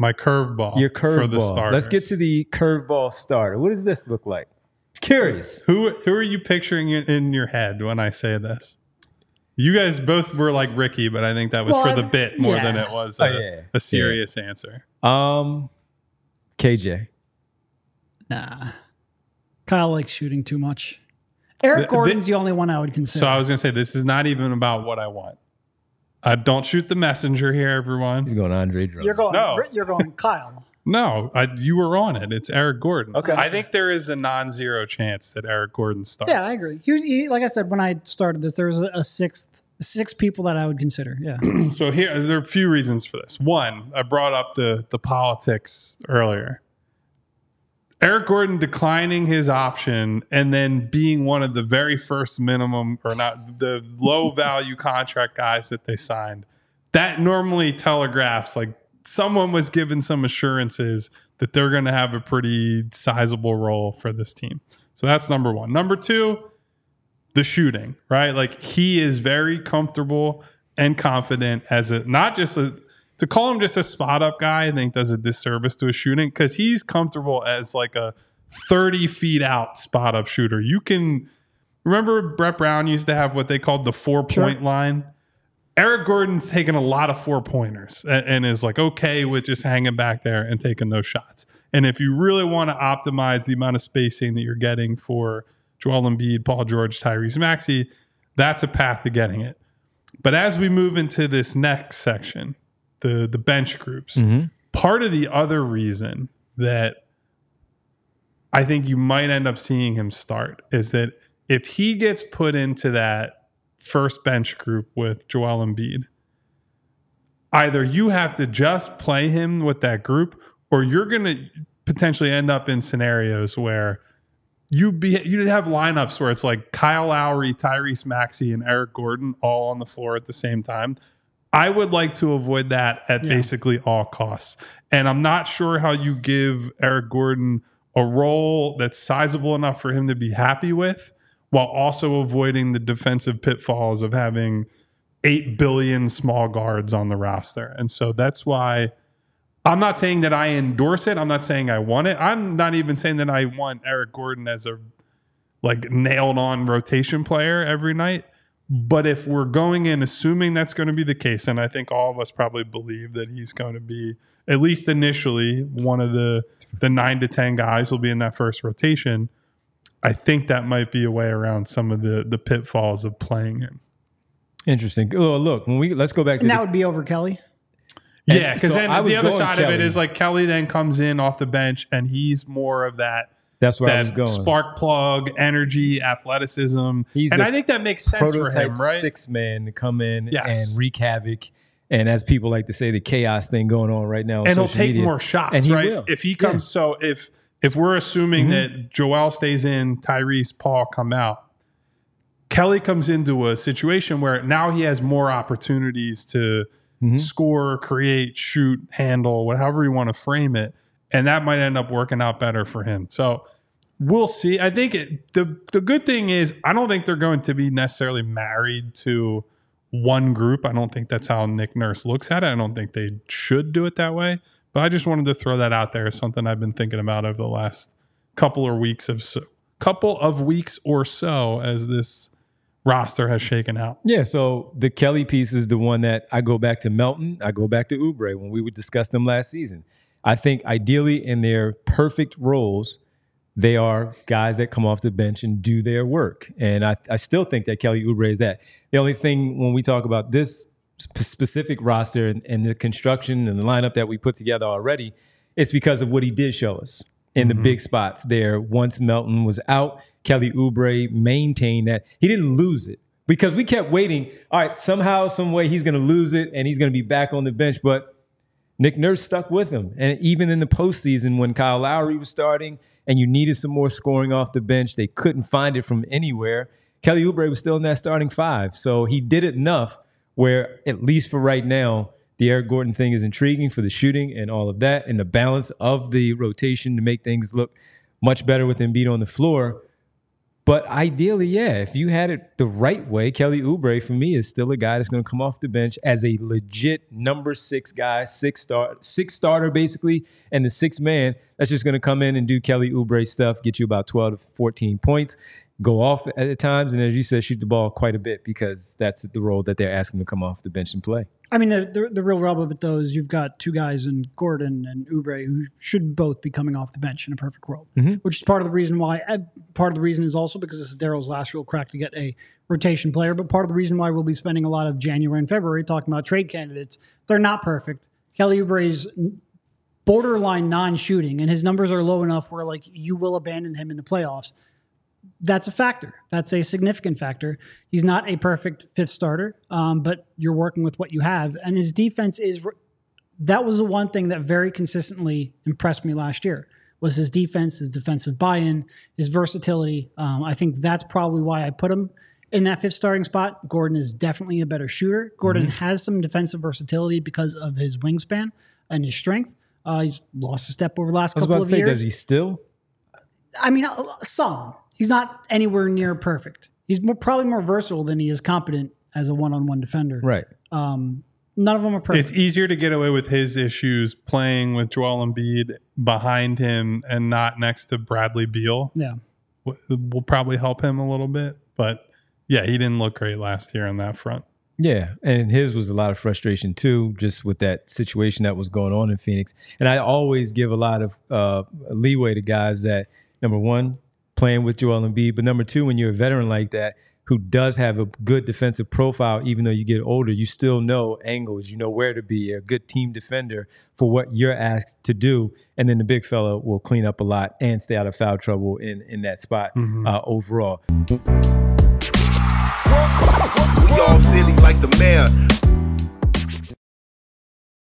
My curveball. Your for the curveball. starters. Let's get to the curveball starter. What does this look like? Curious. Who who are you picturing in- in your head when I say this? You guys both were like Ricky, but I think that was Well, for I- the bit more yeah. than it was Oh, a, yeah. a serious answer. Um, KJ. Nah. Kyle likes shooting too much. Eric The- Gordon's the- the only one I would consider. So I was gonna say this is not even about what I want. Uh, don't shoot the messenger here, everyone. He's going Andre Drummond. you're going. No. You're going Kyle. No, I, you were on it. It's Eric Gordon. Okay. I think there is a non-zero chance that Eric Gordon starts. Yeah, I agree. He, was- he, like I said when I started this, there was a, a sixth, six people that I would consider. Yeah. So here there are a few reasons for this. One, I brought up the the politics earlier. Eric Gordon declining his option and then being one of the very first minimum or not the low value contract guys that they signed. That normally telegraphs like someone was given some assurances that they're going to have a pretty sizable role for this team. So that's number 1. Number 2, the shooting, right? Like he is very comfortable and confident as a not just a to call him just a spot up guy, I think does a disservice to his shooting because he's comfortable as like a 30 feet out spot up shooter. You can remember Brett Brown used to have what they called the four point line. Eric Gordon's taken a lot of four pointers and, and is like okay with just hanging back there and taking those shots. And if you really want to optimize the amount of spacing that you're getting for Joel Embiid, Paul George, Tyrese Maxey, that's a path to getting it. But as we move into this next section, the the bench groups, mm-hmm. part of the other reason that I think you might end up seeing him start is that if he gets put into that first bench group with Joel Embiid, either you have to just play him with that group or you're going to potentially end up in scenarios where you be you have lineups where it's like Kyle Lowry, Tyrese Maxey, and Eric Gordon all on the floor at the same time. I would like to avoid that at Yeah. basically all costs. And I'm not sure how you give Eric Gordon a role that's sizable enough for him to be happy with while also avoiding the defensive pitfalls of having 8 billion small guards on the roster. And so that's why I'm not saying that I endorse it. I'm not saying I want it. I'm not even saying that I want Eric Gordon as a like nailed on rotation player every night. But if we're going in assuming that's going to be the case, and I think all of us probably believe that he's going to be at least initially one of the the nine to ten guys will be in that first rotation. I think that might be a way around some of the the pitfalls of playing him. Interesting. Oh, look, when we let's go back to And the, that would be over Kelly. Yeah, because so then the other going side of it is like Kelly then comes in off the bench and he's more of that that's where I was going. spark plug, energy, athleticism. He's and I think that makes sense for him, right? six man to come in Yes. and wreak havoc. And as people like to say, the chaos thing going on right now. on and he'll take media. more shots, And he right? will. If he comes, so if if we're assuming mm-hmm. that Joel stays in, Tyrese, Paul come out, Kelly comes into a situation where now he has more opportunities to mm-hmm. score, create, shoot, handle, whatever you want to frame it, and that might end up working out better for him. So we'll see. I think it, the the good thing is I don't think they're going to be necessarily married to one group. I don't think that's how Nick Nurse looks at it. I don't think they should do it that way. But I just wanted to throw that out there as something I've been thinking about over the last couple or weeks of so, couple of weeks or so as this roster has shaken out. Yeah, so the Kelly piece is the one that I go back to Melton, I go back to Oubre when we would discuss them last season. I think ideally in their perfect roles, they are guys that come off the bench and do their work. And I, I still think that Kelly Oubre is that. The only thing when we talk about this specific roster and, and the construction and the lineup that we put together already, it's because of what he did show us in the mm-hmm. big spots there. Once Melton was out, Kelly Oubre maintained that he didn't lose it because we kept waiting. All right, somehow, some way, he's going to lose it and he's going to be back on the bench. But Nick Nurse stuck with him, and even in the postseason when Kyle Lowry was starting and you needed some more scoring off the bench, they couldn't find it from anywhere. Kelly Oubre was still in that starting five, so he did it enough where, at least for right now, the Eric Gordon thing is intriguing for the shooting and all of that, and the balance of the rotation to make things look much better with Embiid on the floor. But ideally, yeah, if you had it the right way, Kelly Oubre for me is still a guy that's going to come off the bench as a legit number six guy, six star, six starter basically, and the six man that's just going to come in and do Kelly Oubre stuff, get you about twelve to fourteen points, go off at times, and as you said, shoot the ball quite a bit because that's the role that they're asking to come off the bench and play. I mean, the, the, the real rub of it, though, is you've got two guys in Gordon and Oubre who should both be coming off the bench in a perfect world, which is part of the reason why. Uh, part of the reason is also because this is Daryl's last real crack to get a rotation player, but part of the reason why we'll be spending a lot of January and February talking about trade candidates. They're not perfect. Kelly Oubre's borderline non-shooting, and his numbers are low enough where like you will abandon him in the playoffs that's a factor. That's a significant factor. He's not a perfect fifth starter, um, but you're working with what you have. And his defense is that was the one thing that very consistently impressed me last year was his defense, his defensive buy-in, his versatility. Um, I think that's probably why I put him in that fifth starting spot. Gordon is definitely a better shooter. Gordon Mm-hmm. has some defensive versatility because of his wingspan and his strength. Uh, he's lost a step over the last I was couple about to of say, years. does he still? I mean, uh, some. He's not anywhere near perfect. He's more, probably more versatile than he is competent as a one-on-one defender. Right. Um, none of them are perfect. It's easier to get away with his issues playing with Joel Embiid behind him and not next to Bradley Beal. yeah. W- Will probably help him a little bit, but yeah, he didn't look great last year on that front. Yeah, and his was a lot of frustration too, just with that situation that was going on in Phoenix. And I always give a lot of uh, leeway to guys that number one, playing with Joel Embiid, but number two, when you're a veteran like that who does have a good defensive profile, even though you get older, you still know angles, you know where to be. A good team defender for what you're asked to do, and then the big fella will clean up a lot and stay out of foul trouble in in that spot uh, overall. We all silly like the mayor.